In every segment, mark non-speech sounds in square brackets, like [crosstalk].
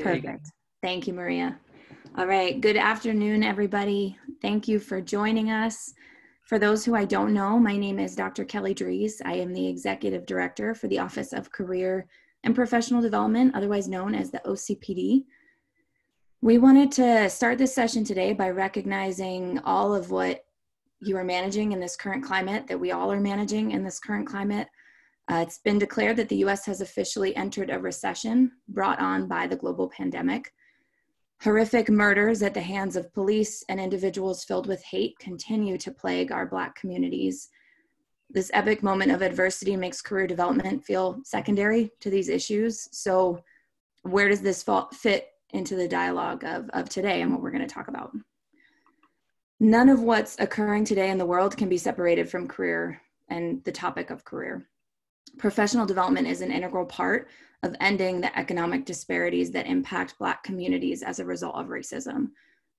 Perfect. Thank you, Maria. All right. Good afternoon, everybody. Thank you for joining us. For those who I don't know, my name is Dr. Kelly Dries. I am the Executive Director for the Office of Career and Professional Development, otherwise known as the OCPD. We wanted to start this session today by recognizing all of what you are managing in this current climate, that we all are managing in this current climate. Uh, it's been declared that the US has officially entered a recession brought on by the global pandemic. Horrific murders at the hands of police and individuals filled with hate continue to plague our Black communities. This epic moment of adversity makes career development feel secondary to these issues. So, where does this fit into the dialogue of, of today and what we're going to talk about. None of what's occurring today in the world can be separated from career and the topic of career. Professional development is an integral part of ending the economic disparities that impact Black communities as a result of racism.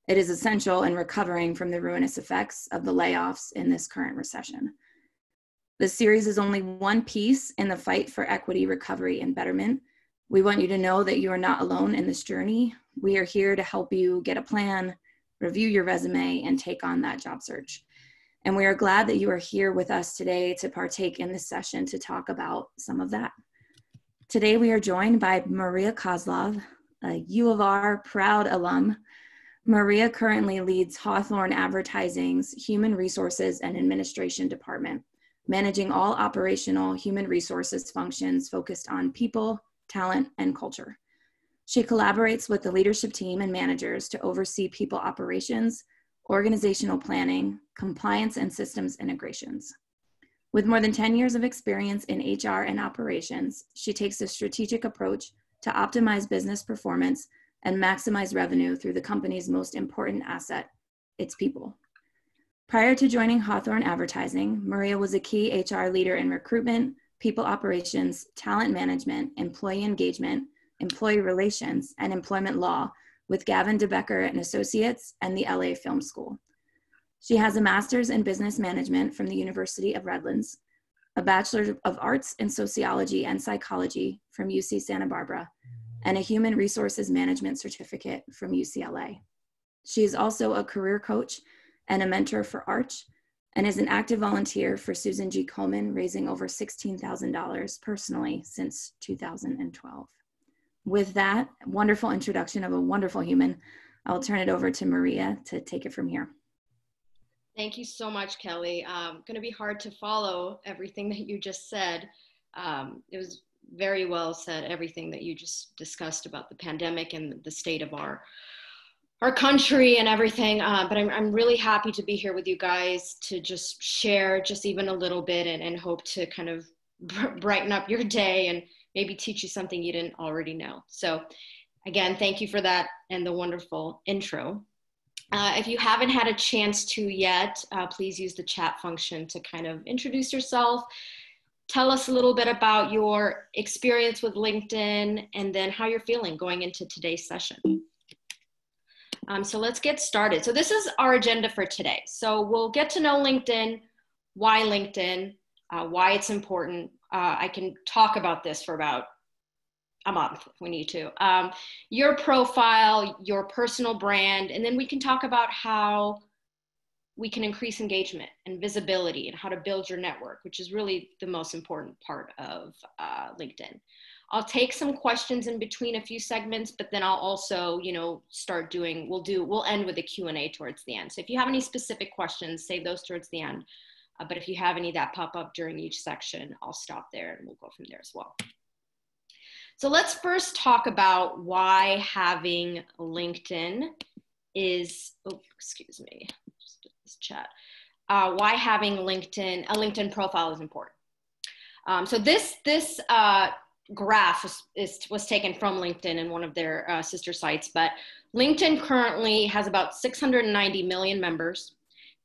It is essential in recovering from the ruinous effects of the layoffs in this current recession. This series is only one piece in the fight for equity, recovery, and betterment we want you to know that you are not alone in this journey. We are here to help you get a plan, review your resume, and take on that job search. And we are glad that you are here with us today to partake in this session to talk about some of that. Today we are joined by Maria Kozlov, a U of R proud alum. Maria currently leads Hawthorne Advertising's Human Resources and Administration Department, managing all operational human resources functions focused on people, talent, and culture. She collaborates with the leadership team and managers to oversee people operations, organizational planning, compliance, and systems integrations. With more than 10 years of experience in HR and operations, she takes a strategic approach to optimize business performance and maximize revenue through the company's most important asset, its people. Prior to joining Hawthorne Advertising, Maria was a key HR leader in recruitment, people operations, talent management, employee engagement, employee relations, and employment law with Gavin de Becker and Associates and the LA Film School. She has a master's in business management from the University of Redlands, a bachelor of arts in sociology and psychology from UC Santa Barbara, and a human resources management certificate from UCLA. She is also a career coach and a mentor for Arch, and is an active volunteer for Susan G. Komen, raising over $16,000 personally since 2012. With that wonderful introduction of a wonderful human, I'll turn it over to Maria to take it from here. Thank you so much, Kelly. Um, going to be hard to follow everything [laughs] that you just said. Um, it was very well said, everything that you just discussed about the pandemic and the state of our our country and everything. Uh, but I'm, I'm really happy to be here with you guys to just share just even a little bit and, and hope to kind of brighten up your day and maybe teach you something you didn't already know. So again, thank you for that and the wonderful intro. Uh, if you haven't had a chance to yet, uh, please use the chat function to kind of introduce yourself. Tell us a little bit about your experience with LinkedIn and then how you're feeling going into today's session. Um, so let's get started. So this is our agenda for today. So we'll get to know LinkedIn, why LinkedIn, uh, why it's important. Uh, I can talk about this for about a month if we need to. Um, your profile, your personal brand, and then we can talk about how we can increase engagement and visibility and how to build your network, which is really the most important part of uh, LinkedIn. I'll take some questions in between a few segments, but then I'll also, you know, start doing, we'll do, we'll end with a Q&A towards the end. So if you have any specific questions, save those towards the end. Uh, but if you have any that pop up during each section, I'll stop there and we'll go from there as well. So let's first talk about why having LinkedIn is, oh, excuse me, just this chat. Uh, why having LinkedIn, a LinkedIn profile is important. Um, so this, this uh, graph was, is, was taken from LinkedIn and one of their uh, sister sites, but LinkedIn currently has about 690 million members.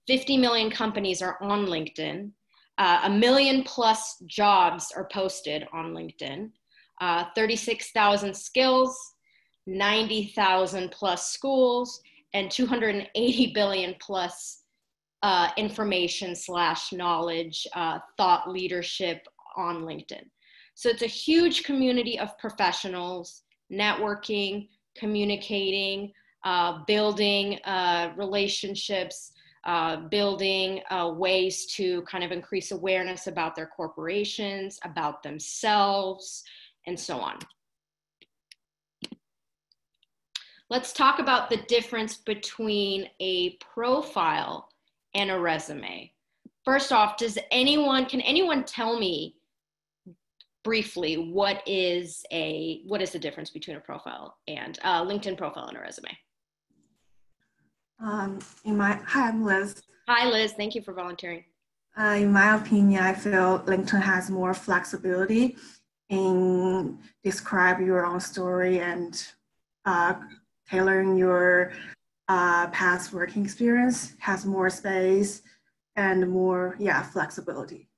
50 million companies are on LinkedIn. Uh, a million plus jobs are posted on LinkedIn. Uh, 36,000 skills, 90,000 plus schools, and 280 billion plus uh, information slash knowledge, uh, thought leadership on LinkedIn. So it's a huge community of professionals networking, communicating, uh, building uh, relationships, uh, building uh, ways to kind of increase awareness about their corporations, about themselves, and so on. Let's talk about the difference between a profile and a resume. First off, does anyone, can anyone tell me briefly what is a, what is the difference between a profile and a LinkedIn profile and a resume? Um, in my, hi, I'm Liz. Hi, Liz. Thank you for volunteering. Uh, in my opinion, I feel LinkedIn has more flexibility in describe your own story and uh, tailoring your uh, past working experience has more space and more, yeah, flexibility.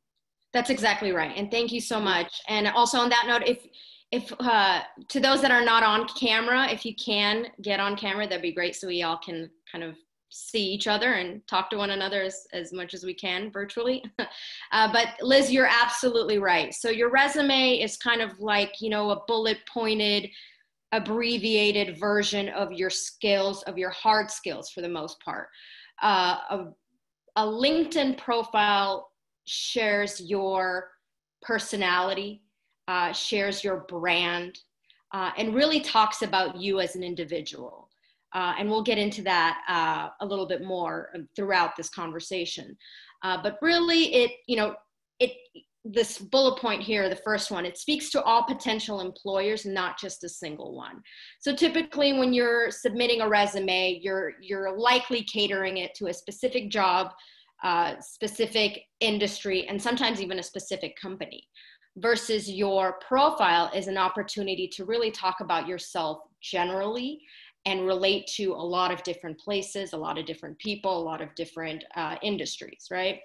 That's exactly right. And thank you so much. And also on that note, if if uh, to those that are not on camera, if you can get on camera, that'd be great. So we all can kind of see each other and talk to one another as, as much as we can virtually. [laughs] uh, but Liz, you're absolutely right. So your resume is kind of like, you know, a bullet pointed, abbreviated version of your skills, of your hard skills for the most part. Uh, a, a LinkedIn profile shares your personality, uh, shares your brand, uh, and really talks about you as an individual. Uh, and we'll get into that uh, a little bit more throughout this conversation. Uh, but really, it, you know, it, this bullet point here, the first one, it speaks to all potential employers, not just a single one. So typically when you're submitting a resume, you're, you're likely catering it to a specific job, uh, specific industry, and sometimes even a specific company versus your profile is an opportunity to really talk about yourself generally and relate to a lot of different places, a lot of different people, a lot of different uh, industries, right?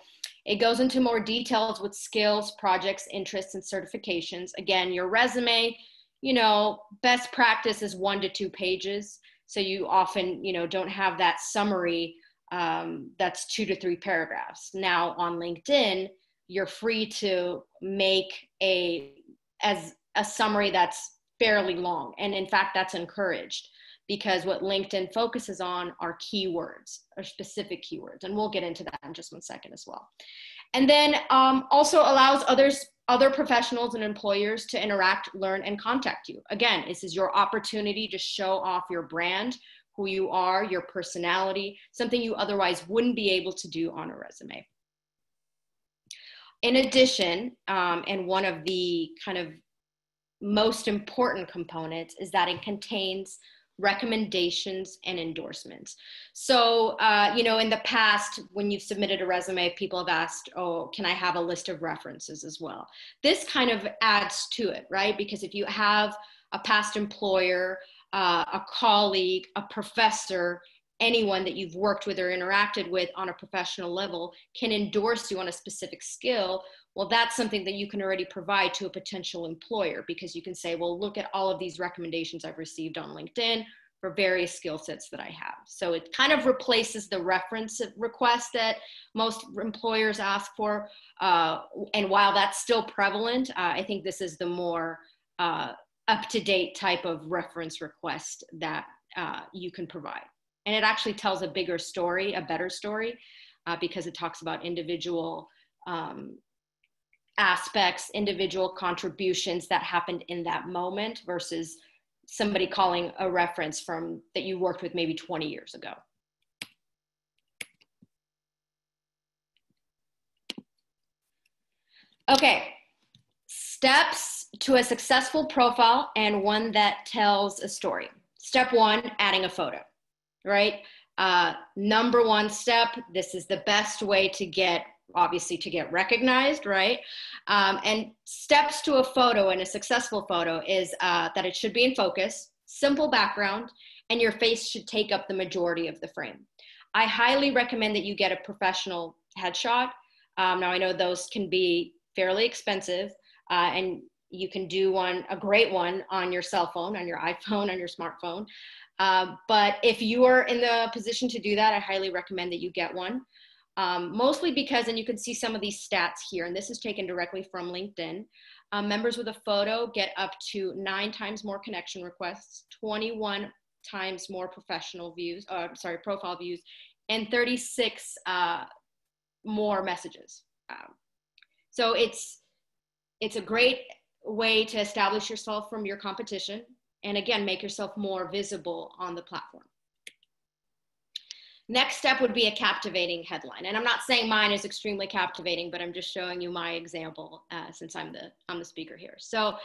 It goes into more details with skills, projects, interests, and certifications. Again, your resume, you know, best practice is one to two pages. So you often, you know, don't have that summary um, that's two to three paragraphs. Now on LinkedIn, you're free to make a as a summary that's fairly long, and in fact, that's encouraged because what LinkedIn focuses on are keywords or specific keywords. And we'll get into that in just one second as well. And then um, also allows others, other professionals and employers to interact, learn, and contact you. Again, this is your opportunity to show off your brand, who you are, your personality, something you otherwise wouldn't be able to do on a resume. In addition, um, and one of the kind of most important components is that it contains recommendations and endorsements. So, uh, you know, in the past, when you've submitted a resume, people have asked, oh, can I have a list of references as well? This kind of adds to it, right? Because if you have a past employer, uh, a colleague, a professor, anyone that you've worked with or interacted with on a professional level can endorse you on a specific skill well that's something that you can already provide to a potential employer because you can say well look at all of these recommendations i've received on linkedin for various skill sets that i have. So it kind of replaces the reference request that most employers ask for uh, and while that's still prevalent uh, i think this is the more uh, up-to-date type of reference request that uh, you can provide and it actually tells a bigger story a better story uh, because it talks about individual um, aspects, individual contributions that happened in that moment versus somebody calling a reference from that you worked with maybe 20 years ago. Okay, steps to a successful profile and one that tells a story. Step one, adding a photo, right? Uh, number one step, this is the best way to get obviously to get recognized, right? Um, and steps to a photo and a successful photo is uh, that it should be in focus, simple background, and your face should take up the majority of the frame. I highly recommend that you get a professional headshot. Um, now I know those can be fairly expensive, uh, and you can do one, a great one on your cell phone, on your iPhone, on your smartphone. Uh, but if you are in the position to do that, I highly recommend that you get one um, mostly because, and you can see some of these stats here, and this is taken directly from LinkedIn. Um, members with a photo get up to nine times more connection requests, 21 times more professional views, uh, sorry, profile views, and 36 uh, more messages. Um, so it's it's a great way to establish yourself from your competition, and again, make yourself more visible on the platform. Next step would be a captivating headline, and I'm not saying mine is extremely captivating, but I'm just showing you my example uh, since I'm the I'm the speaker here. So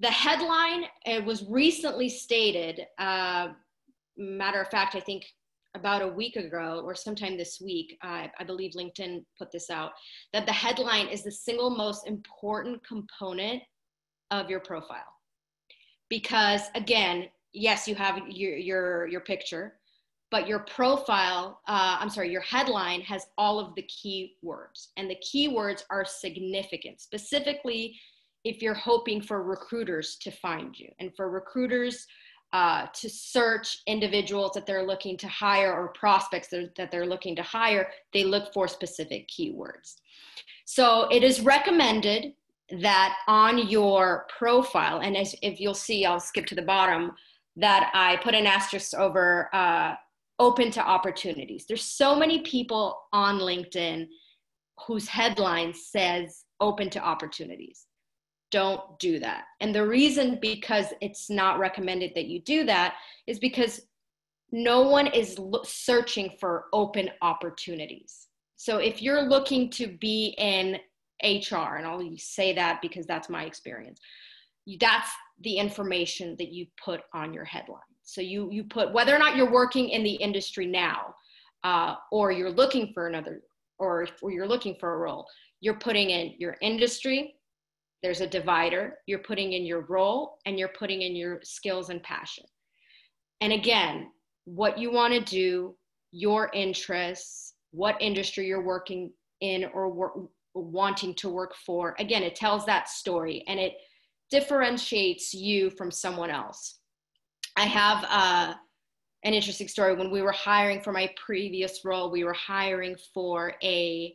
the headline it was recently stated uh, matter of fact i think about a week ago or sometime this week uh, i believe linkedin put this out that the headline is the single most important component of your profile because again yes you have your your, your picture but your profile uh, i'm sorry your headline has all of the key words and the keywords are significant specifically if you're hoping for recruiters to find you and for recruiters uh, to search individuals that they're looking to hire or prospects that, that they're looking to hire, they look for specific keywords. So it is recommended that on your profile, and as if you'll see, I'll skip to the bottom, that I put an asterisk over uh, open to opportunities. There's so many people on LinkedIn whose headline says open to opportunities don't do that. And the reason because it's not recommended that you do that is because no one is lo- searching for open opportunities. So if you're looking to be in HR, and I'll say that because that's my experience, that's the information that you put on your headline. So you you put whether or not you're working in the industry now, uh, or you're looking for another, or or you're looking for a role, you're putting in your industry, there's a divider. You're putting in your role and you're putting in your skills and passion. And again, what you want to do, your interests, what industry you're working in or wor- wanting to work for. Again, it tells that story and it differentiates you from someone else. I have uh, an interesting story. When we were hiring for my previous role, we were hiring for a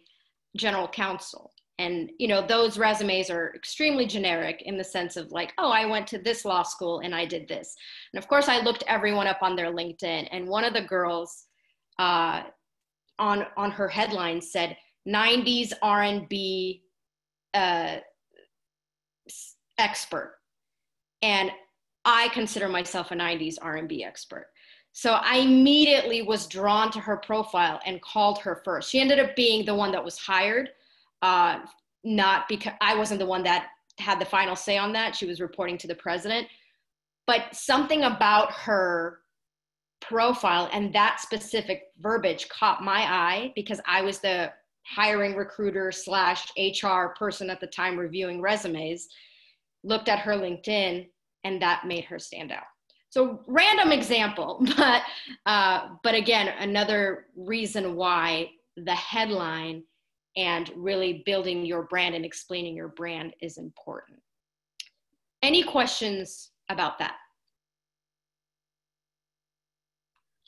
general counsel and you know those resumes are extremely generic in the sense of like oh i went to this law school and i did this and of course i looked everyone up on their linkedin and one of the girls uh, on on her headline said 90s r&b uh, expert and i consider myself a 90s r&b expert so i immediately was drawn to her profile and called her first she ended up being the one that was hired uh, not because I wasn't the one that had the final say on that. She was reporting to the president. But something about her profile and that specific verbiage caught my eye because I was the hiring recruiter slash HR person at the time reviewing resumes, looked at her LinkedIn, and that made her stand out. So random example, [laughs] but uh, but again, another reason why the headline and really building your brand and explaining your brand is important. Any questions about that?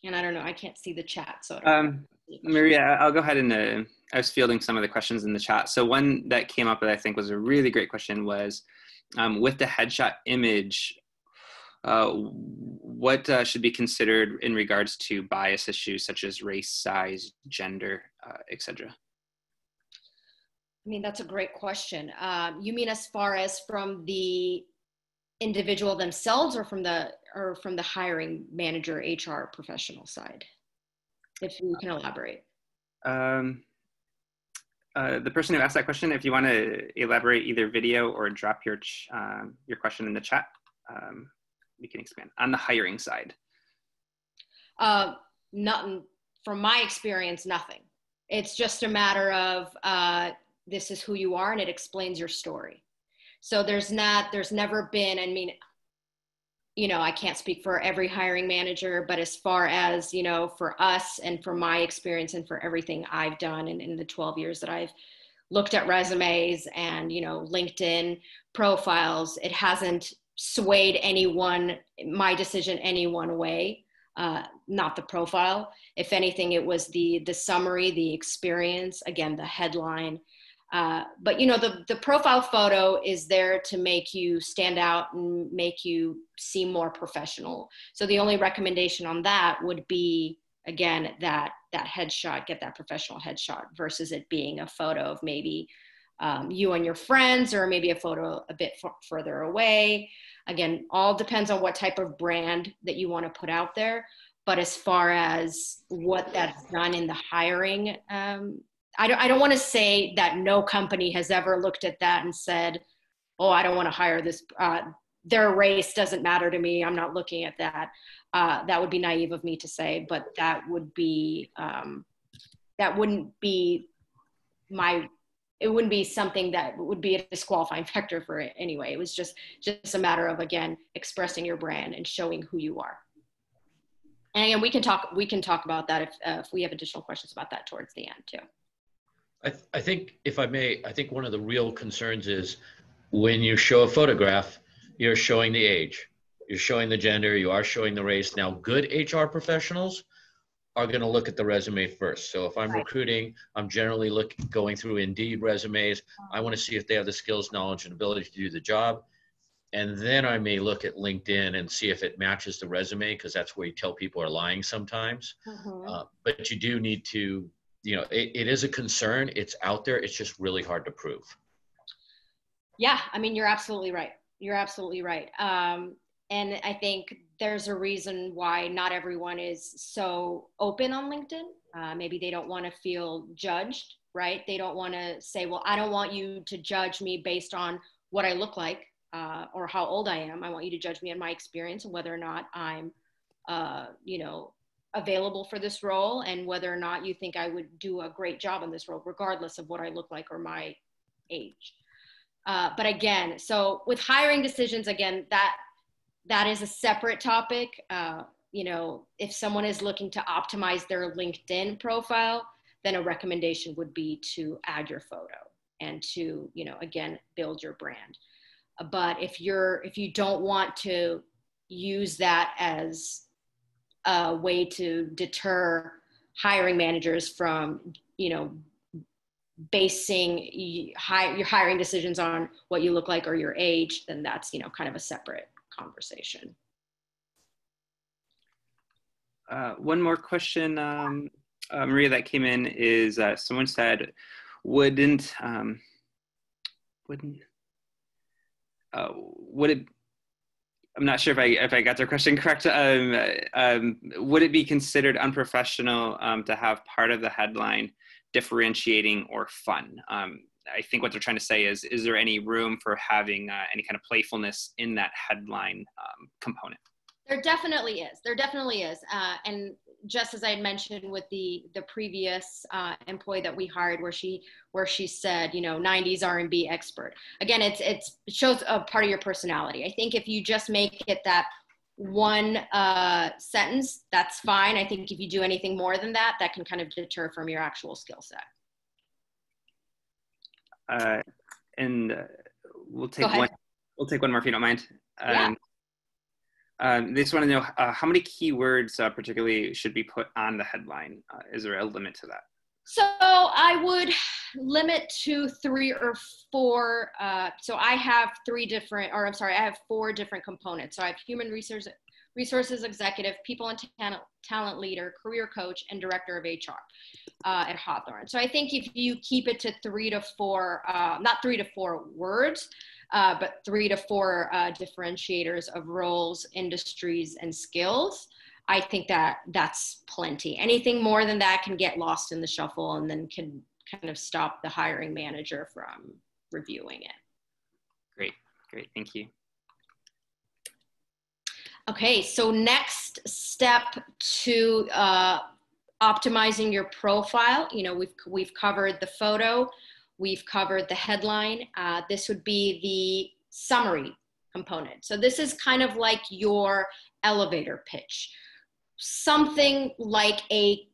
And I don't know, I can't see the chat. So, um, Maria, I'll go ahead and uh, I was fielding some of the questions in the chat. So, one that came up that I think was a really great question was um, with the headshot image, uh, what uh, should be considered in regards to bias issues such as race, size, gender, uh, etc.? I mean, that's a great question. Um, you mean as far as from the individual themselves or from the or from the hiring manager HR professional side? If you can elaborate. Um, uh, the person who asked that question, if you want to elaborate either video or drop your um, your question in the chat, um, we can expand on the hiring side. Uh, nothing from my experience, nothing. It's just a matter of uh, this is who you are and it explains your story so there's not there's never been i mean you know i can't speak for every hiring manager but as far as you know for us and for my experience and for everything i've done in, in the 12 years that i've looked at resumes and you know linkedin profiles it hasn't swayed anyone my decision any one way uh, not the profile. If anything it was the the summary the experience again the headline Uh, but you know, the, the profile photo is there to make you stand out and make you seem more professional. So the only recommendation on that would be again that that headshot, get that professional headshot versus it being a photo of maybe um, you and your friends or maybe a photo a bit f- further away. Again, all depends on what type of brand that you want to put out there. But as far as what that's done in the hiring um, I don't, I don't want to say that no company has ever looked at that and said, oh, I don't want to hire this. Uh, their race doesn't matter to me. I'm not looking at that. Uh, that would be naive of me to say, but that would be, um, that wouldn't be my, it wouldn't be something that would be a disqualifying factor for it anyway. It was just, just a matter of, again, expressing your brand and showing who you are. And again, we can talk, we can talk about that if, uh, if we have additional questions about that towards the end too. I, th- I think, if I may, I think one of the real concerns is when you show a photograph, you're showing the age, you're showing the gender, you are showing the race. Now, good HR professionals are going to look at the resume first. So if I'm recruiting, I'm generally look going through Indeed resumes. I want to see if they have the skills, knowledge, and ability to do the job. And then I may look at LinkedIn and see if it matches the resume because that's where you tell people are lying sometimes. Mm-hmm. Uh, but you do need to you know, it, it is a concern. It's out there. It's just really hard to prove. Yeah, I mean, you're absolutely right. You're absolutely right. Um, and I think there's a reason why not everyone is so open on LinkedIn. Uh, maybe they don't want to feel judged, right? They don't want to say, well, I don't want you to judge me based on what I look like uh, or how old I am. I want you to judge me on my experience and whether or not I'm, uh, you know, available for this role and whether or not you think I would do a great job in this role, regardless of what I look like or my age. Uh, but again, so with hiring decisions, again, that that is a separate topic. Uh, you know, if someone is looking to optimize their LinkedIn profile, then a recommendation would be to add your photo and to, you know, again, build your brand. But if you're if you don't want to use that as a way to deter hiring managers from, you know, basing your hiring decisions on what you look like or your age, then that's, you know, kind of a separate conversation. Uh, one more question, um, uh, Maria, that came in is uh, someone said, wouldn't, um, wouldn't, uh, would it I'm not sure if I if I got their question correct. Um, um, would it be considered unprofessional um, to have part of the headline differentiating or fun? Um, I think what they're trying to say is, is there any room for having uh, any kind of playfulness in that headline um, component? There definitely is. There definitely is. Uh, and just as I had mentioned with the the previous uh, employee that we hired, where she where she said, you know, '90s R&B expert. Again, it's it's it shows a part of your personality. I think if you just make it that one uh, sentence, that's fine. I think if you do anything more than that, that can kind of deter from your actual skill set. Uh, and uh, we'll take one. We'll take one more if you don't mind. Um, yeah. Um, they just want to know uh, how many keywords uh, particularly should be put on the headline. Uh, is there a limit to that? So I would limit to three or four. Uh, so I have three different, or I'm sorry, I have four different components. So I have human resources, resources executive, people and talent, talent leader, career coach, and director of HR uh, at Hawthorne. So I think if you keep it to three to four, uh, not three to four words, uh, but three to four uh, differentiators of roles, industries, and skills. I think that that's plenty. Anything more than that can get lost in the shuffle and then can kind of stop the hiring manager from reviewing it. Great, great, thank you. Okay, so next step to uh, optimizing your profile. You know, we've we've covered the photo, we've covered the headline. Uh, this would be the summary component. So this is kind of like your elevator pitch, something like a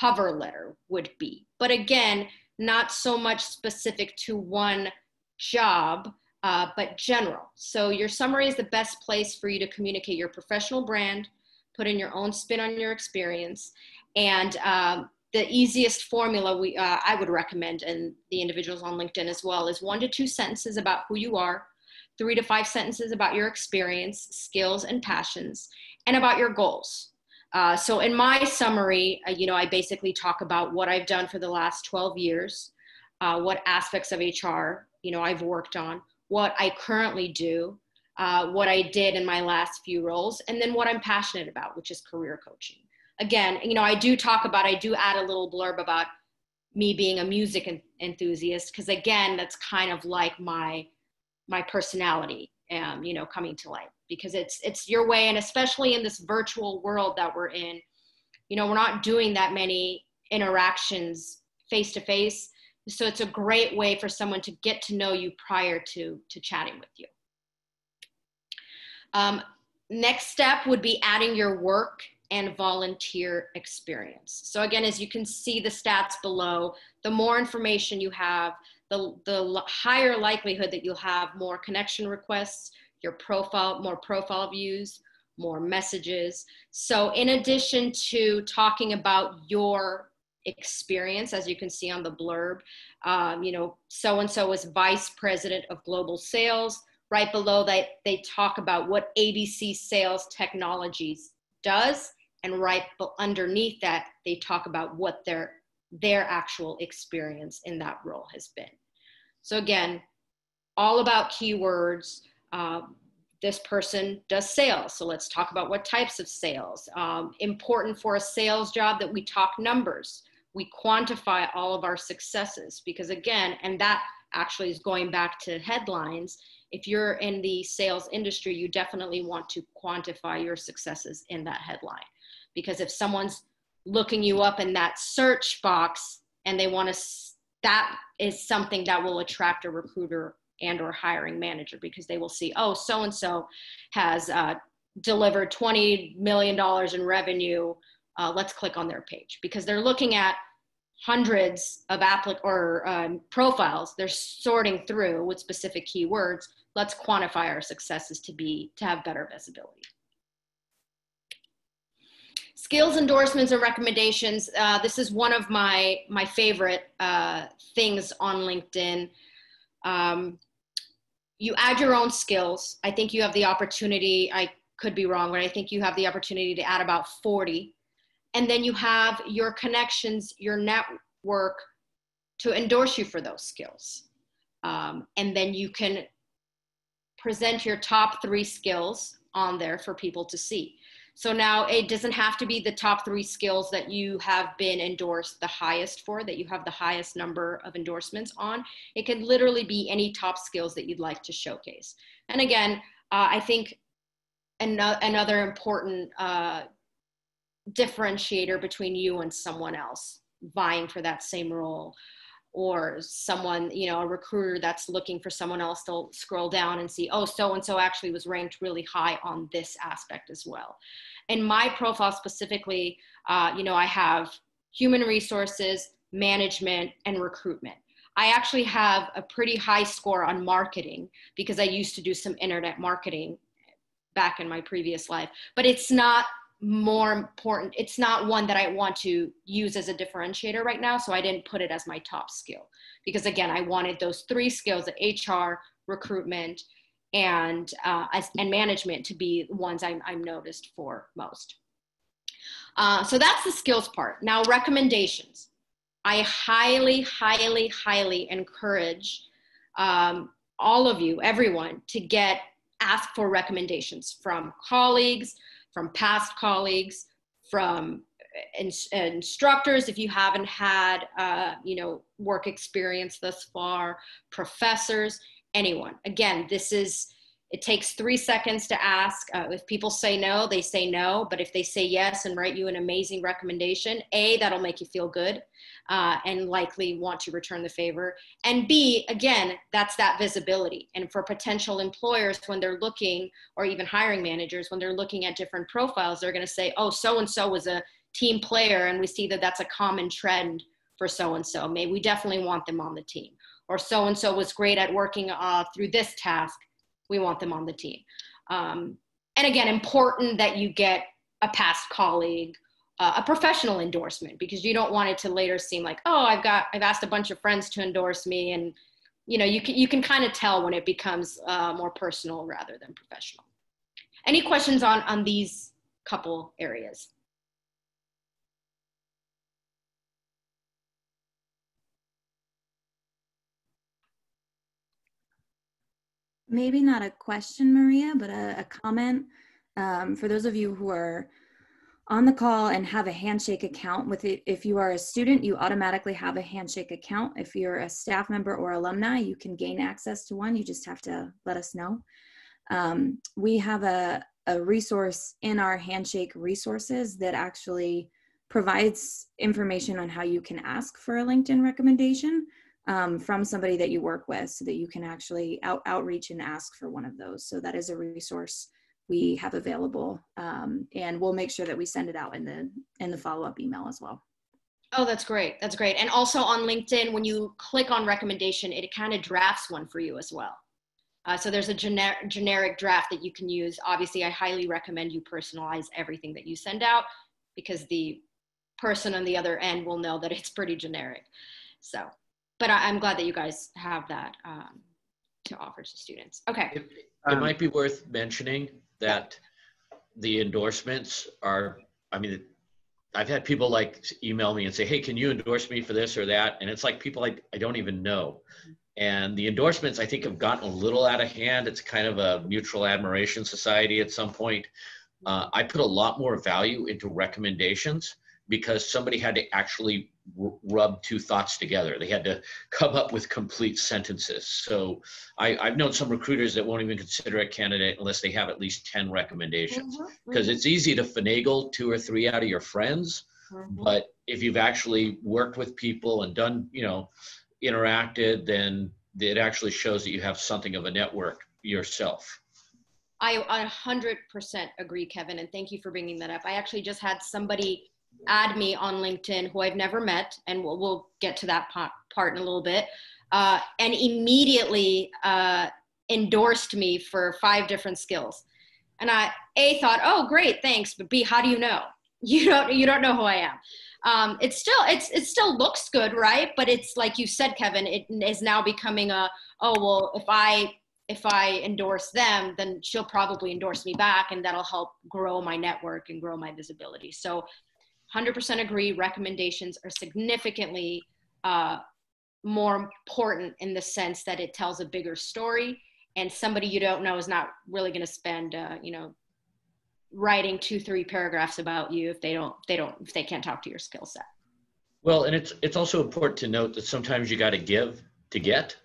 cover letter would be. But again, not so much specific to one job, uh, but general. So your summary is the best place for you to communicate your professional brand, put in your own spin on your experience, and um, the easiest formula we uh, I would recommend, and the individuals on LinkedIn as well, is one to two sentences about who you are, three to five sentences about your experience, skills, and passions, and about your goals. Uh, so in my summary, uh, you know, I basically talk about what I've done for the last 12 years, uh, what aspects of HR, you know, I've worked on, what I currently do, uh, what I did in my last few roles, and then what I'm passionate about, which is career coaching. Again, you know, I do talk about, I do add a little blurb about me being a music enthusiast, because again, that's kind of like my my personality, um, you know, coming to light because it's it's your way, and especially in this virtual world that we're in, you know, we're not doing that many interactions face to face so it's a great way for someone to get to know you prior to to chatting with you. Um, next step would be adding your work and volunteer experience. So again, as you can see the stats below, the more information you have, the, the higher likelihood that you'll have more connection requests, your profile, more profile views, more messages. So in addition to talking about your experience, as you can see on the blurb, um, you know, so-and-so was vice president of global sales, right below that they talk about what abc sales technologies does and right but underneath that they talk about what their their actual experience in that role has been. So again all about keywords. Uh, this person does sales so let's talk about what types of sales. Um, important for a sales job that we talk numbers. We quantify all of our successes because again and that actually is going back to headlines if you're in the sales industry, you definitely want to quantify your successes in that headline. Because if someone's looking you up in that search box and they want to, that is something that will attract a recruiter and or hiring manager because they will see, oh, so-and-so has uh, delivered $20 million in revenue. Uh, let's click on their page because they're looking at hundreds of applic or um, profiles they're sorting through with specific keywords let's quantify our successes to be to have better visibility skills endorsements and recommendations uh, this is one of my my favorite uh, things on linkedin. Um, you add your own skills. I think you have the opportunity i could be wrong but i think you have the opportunity to add about 40 and then you have your connections your network to endorse you for those skills. Um, and then you can present your top three skills on there for people to see so now it doesn't have to be the top three skills that you have been endorsed the highest for, that you have the highest number of endorsements on. It can literally be any top skills that you'd like to showcase. And again, uh, I think another important uh, differentiator between you and someone else vying for that same role or someone you know a recruiter that's looking for someone else they'll scroll down and see oh so and so actually was ranked really high on this aspect as well. In my profile specifically uh, you know i have human resources management and recruitment. I actually have a pretty high score on marketing because i used to do some internet marketing back in my previous life but it's not more important it's not one that i want to use as a differentiator right now so i didn't put it as my top skill. Because again i wanted those three skills of hr recruitment and uh, and management to be the ones I'm, I'm noticed for most. Uh, so that's the skills part. Now recommendations. I highly highly highly encourage um, all of you everyone to get ask for recommendations from colleagues from past colleagues, from in, instructors if you haven't had uh, you know work experience thus far, professors, anyone. Again, this is it takes three seconds to ask. Uh, if people say no, they say no. But if they say yes and write you an amazing recommendation, A, that'll make you feel good uh, and likely want to return the favor. And B, again, that's that visibility. And for potential employers, when they're looking, or even hiring managers, when they're looking at different profiles, they're going to say, oh, so and so was a team player. And we see that that's a common trend for so and so. Maybe we definitely want them on the team. Or so and so was great at working uh, through this task we want them on the team. Um, and again, important that you get a past colleague uh, a professional endorsement because you don't want it to later seem like oh i've got i've asked a bunch of friends to endorse me. And you know you can you can kind of tell when it becomes uh, more personal rather than professional. Any questions on on these couple areas maybe not a question, Maria, but a, a comment. Um, for those of you who are on the call and have a handshake account with it, if you are a student, you automatically have a handshake account. If you're a staff member or alumni, you can gain access to one. You just have to let us know. Um, we have a, a resource in our handshake resources that actually provides information on how you can ask for a LinkedIn recommendation um, from somebody that you work with so that you can actually out, outreach and ask for one of those. So that is a resource we have available um, and we'll make sure that we send it out in the in the follow-up email as well. Oh, that's great. That's great. And also on LinkedIn, when you click on recommendation, it kind of drafts one for you as well. Uh, so there's a gener- generic draft that you can use. Obviously, I highly recommend you personalize everything that you send out because the person on the other end will know that it's pretty generic. So but I, am glad that you guys have that um, to offer to students. Okay. It, it um, might be worth mentioning that the endorsements are, I mean, I've had people like email me and say, hey, can you endorse me for this or that? And it's like people I, I don't even know. And the endorsements, I think, have gotten a little out of hand. It's kind of a mutual admiration society at some point. Uh, I put a lot more value into recommendations because somebody had to actually rub two thoughts together. They had to come up with complete sentences. So I, have known some recruiters that won't even consider a candidate unless they have at least 10 recommendations. Because mm-hmm. mm-hmm. it's easy to finagle two or three out of your friends. Mm-hmm. But if you've actually worked with people and done, you know, interacted, then it actually shows that you have something of a network yourself. I 100% agree, Kevin, and thank you for bringing that up. I actually just had somebody add me on LinkedIn who I've never met, and we'll, we'll get to that part in a little bit, uh, and immediately uh, endorsed me for five different skills. And I A thought, oh great, thanks, but B, how do you know? [laughs] You don't you don't know who I am. Um, it's still it's it still looks good, right? But it's like you said, Kevin, it is now becoming a oh well, if I if I endorse them, then she'll probably endorse me back, and that'll help grow my network and grow my visibility. So 100% agree recommendations are significantly uh, more important in the sense that it tells a bigger story and somebody you don't know is not really going to spend uh, you know writing two three paragraphs about you if they don't they don't if they can't talk to your skill set. Well and it's it's also important to note that sometimes you got to give to get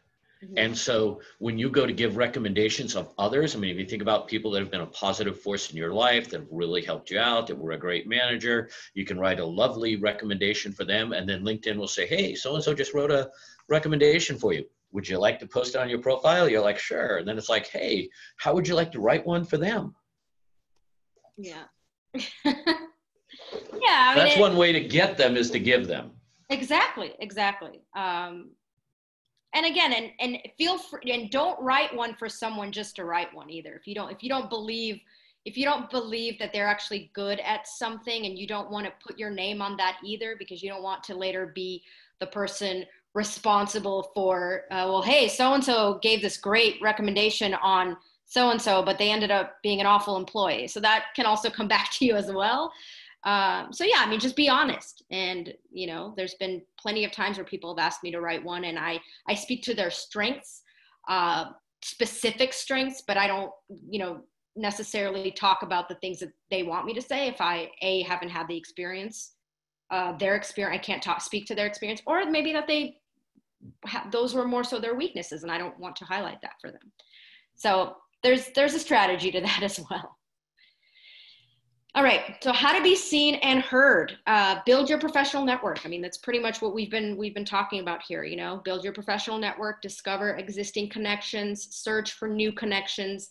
Mm-hmm. And so when you go to give recommendations of others, I mean, if you think about people that have been a positive force in your life, that have really helped you out, that were a great manager, you can write a lovely recommendation for them. And then LinkedIn will say, hey, so and so just wrote a recommendation for you. Would you like to post it on your profile? You're like, sure. And then it's like, hey, how would you like to write one for them? Yeah. [laughs] yeah. I mean, That's it, one way to get them is to give them. Exactly. Exactly. Um, and again and and feel free and don't write one for someone just to write one either. If you don't if you don't believe if you don't believe that they're actually good at something and you don't want to put your name on that either because you don't want to later be the person responsible for uh, well hey so and so gave this great recommendation on so and so but they ended up being an awful employee. So that can also come [laughs] back to you as well um, so yeah, I mean, just be honest. And you know, there's been plenty of times where people have asked me to write one, and I I speak to their strengths, uh, specific strengths, but I don't you know necessarily talk about the things that they want me to say if I a haven't had the experience, uh, their experience. I can't talk speak to their experience, or maybe that they ha- those were more so their weaknesses, and I don't want to highlight that for them. So there's there's a strategy to [laughs] that as well. All right. So, how to be seen and heard? Uh, build your professional network. I mean, that's pretty much what we've been we've been talking about here. You know, build your professional network, discover existing connections, search for new connections,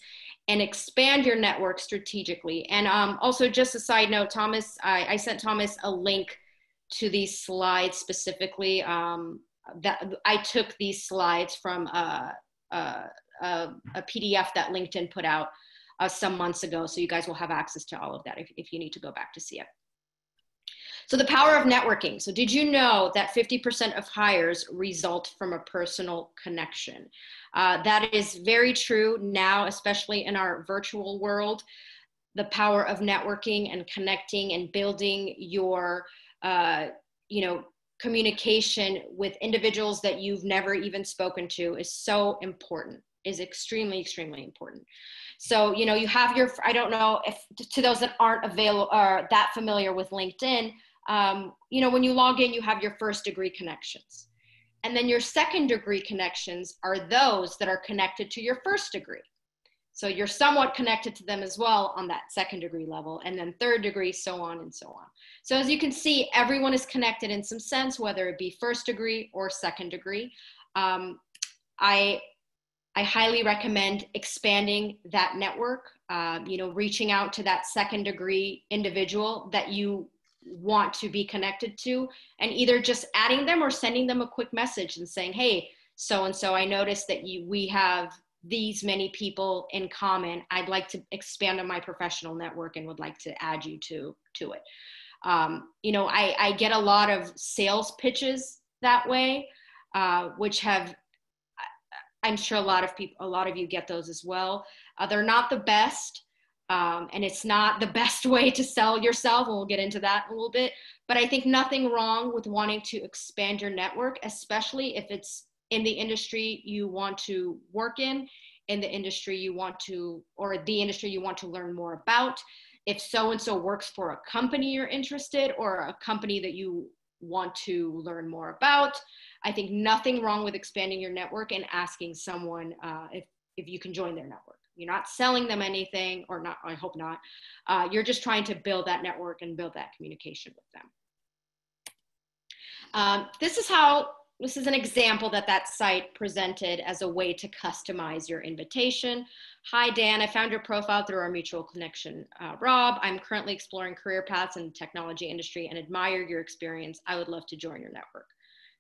and expand your network strategically. And um, also, just a side note, Thomas, I, I sent Thomas a link to these slides specifically. Um, that I took these slides from a, a, a, a PDF that LinkedIn put out uh, some months ago. So you guys will have access to all of that if, if you need to go back to see it. So the power of networking. So did you know that 50% of hires result from a personal connection? Uh, that is very true now, especially in our virtual world. The power of networking and connecting and building your, uh, you know, communication with individuals that you've never even spoken to is so important. Is extremely, extremely important. So, you know, you have your, I don't know if to those that aren't available or that familiar with LinkedIn, um, you know, when you log in, you have your first degree connections. And then your second degree connections are those that are connected to your first degree. So you're somewhat connected to them as well on that second degree level, and then third degree, so on and so on. So as you can see, everyone is connected in some sense, whether it be first degree or second degree. Um, I I highly recommend expanding that network. Uh, you know, reaching out to that second degree individual that you want to be connected to and either just adding them or sending them a quick message and saying hey so and so i noticed that you we have these many people in common i'd like to expand on my professional network and would like to add you to to it um, you know I, I get a lot of sales pitches that way uh, which have i'm sure a lot of people a lot of you get those as well. Uh, they're not the best um, and it's not the best [laughs] way to sell yourself and we'll get into that a little bit but i think nothing wrong with wanting to expand your network especially if it's in the industry you want to work in in the industry you want to or the industry you want to learn more about. If so and so works for a company you're interested or a company that you want to learn more about i think nothing wrong with expanding your network and asking someone uh, if if you can join their network you're not selling them anything, or not, I hope not. Uh, you're just trying to build that network and build that communication with them. Um, this is how, this is an example that that site presented as a way to customize your invitation. Hi, Dan, I found your profile through our mutual connection. Uh, Rob, I'm currently exploring career paths in the technology industry and admire your experience. I would love to join your network.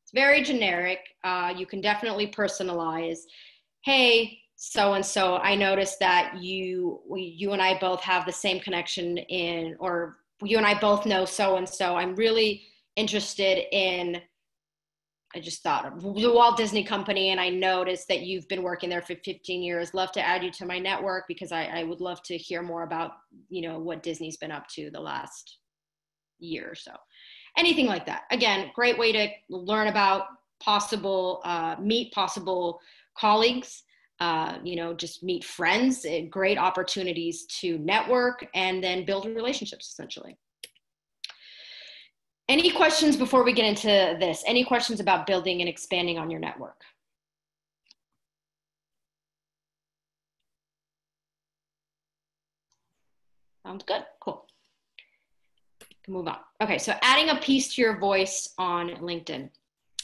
It's very generic. Uh, you can definitely personalize. Hey, so and so i noticed that you you and i both have the same connection in or you and i both know so and so i'm really interested in i just thought of the walt disney company and i noticed that you've been working there for 15 years. Love to add you to my network because i, I would love to hear more about you know what disney's been up to the last year or so. Anything like that. Again great way to learn about possible uh, meet possible colleagues uh, you know, just meet friends, eh, great opportunities to network and then build relationships essentially. Any questions before we get into this? Any questions about building and expanding on your network? Sounds good, cool. Move on. Okay, so adding a piece to your voice on LinkedIn.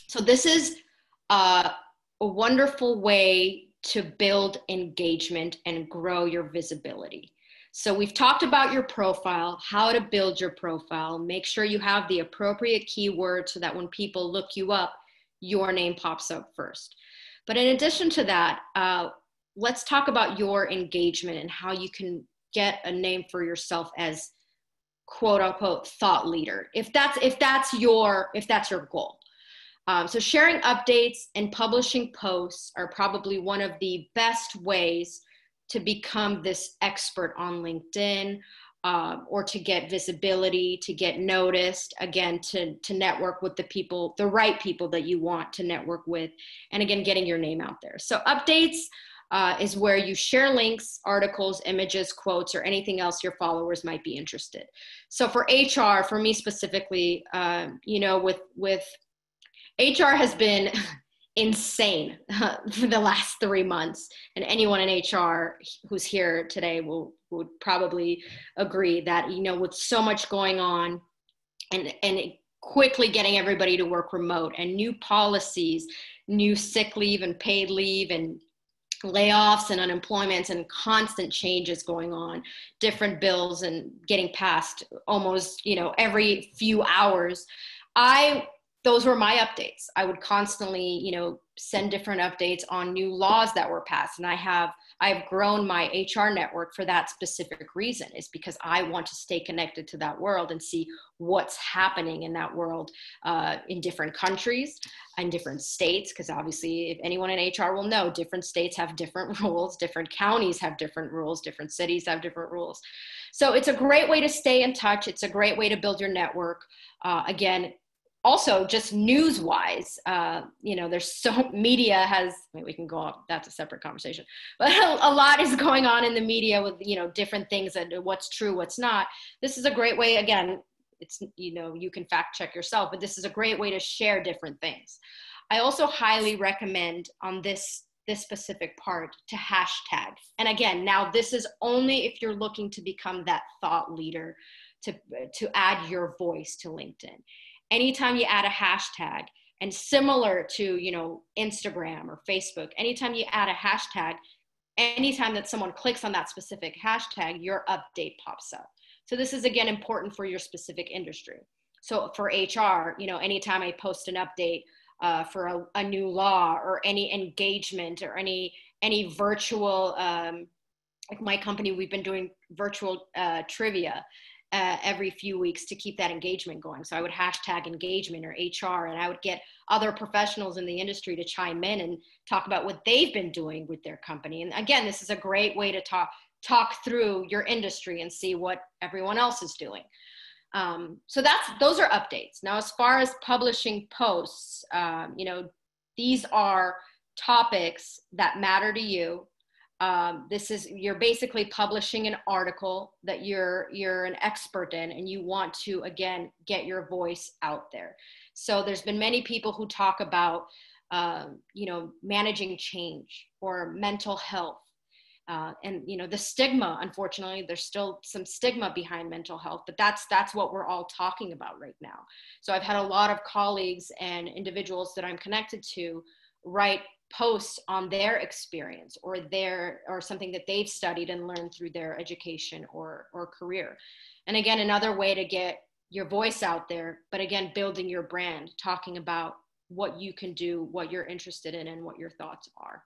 So this is uh, a wonderful way to build engagement and grow your visibility. So we've talked about your profile, how to build your profile, make sure you have the appropriate keywords so that when people look you up, your name pops up first. But in addition to that, uh, let's talk about your engagement and how you can get a name for yourself as quote unquote thought leader. If that's if that's your if that's your goal. Um, so sharing updates and publishing posts are probably one of the best ways to become this expert on LinkedIn uh, or to get visibility, to get noticed, again, to, to network with the people, the right people that you want to network with, and again, getting your name out there. So updates uh, is where you share links, articles, images, quotes, or anything else your followers might be interested. So for HR, for me specifically, uh, you know, with with HR has been [laughs] insane [laughs] for the last three months, and anyone in HR who's here today will would probably agree that you know with so much going on, and and quickly getting everybody to work remote and new policies, new sick leave and paid leave and layoffs and unemployments and constant changes going on different bills and getting passed almost you know every few hours i those were my updates. I would constantly, you know, send different updates on new laws that were passed. And I have I've grown my HR network for that specific reason, is because I want to stay connected to that world and see what's happening in that world uh, in different countries and different states. Because obviously, if anyone in HR will know, different states have different [laughs] rules, different counties have different rules, different cities have different rules. So it's a great way to stay in touch. It's a great way to build your network. Uh, again, also just news wise uh, you know there's so media has I mean, we can go that's a separate conversation but a, lot is going on in the media with you know different things and what's true what's not. This is a great way again it's you know you can fact check yourself but this is a great way to share different things. I also highly recommend on this this specific part to hashtag. And again now this is only if you're looking to become that thought leader to to add your voice to linkedin anytime you add a hashtag and similar to you know instagram or facebook anytime you add a hashtag anytime that someone clicks on that specific hashtag your update pops up. So this is again important for your specific industry. So for hr you know anytime i post an update uh, for a, a, new law or any engagement or any any virtual um, like my company we've been doing virtual uh, trivia uh, every few weeks to keep that engagement going. So I would hashtag engagement or HR, and I would get other professionals in the industry to chime in and talk about what they've been doing with their company. And again, this is a great way to talk talk through your industry and see what everyone else is doing. Um, so that's those are updates. Now, as far as publishing posts, um, you know, these are topics that matter to you um, this is you're basically publishing an article that you're you're an expert in and you want to again get your voice out there. So there's been many people who talk about um, you know managing change or mental health uh, and you know the stigma unfortunately there's still some stigma behind mental health but that's that's what we're all talking about right now. So i've had a lot of colleagues and individuals that i'm connected to write posts on their experience or their or something that they've studied and learned through their education or or career. And again another way to get your voice out there but again building your brand talking about what you can do what you're interested in and what your thoughts are.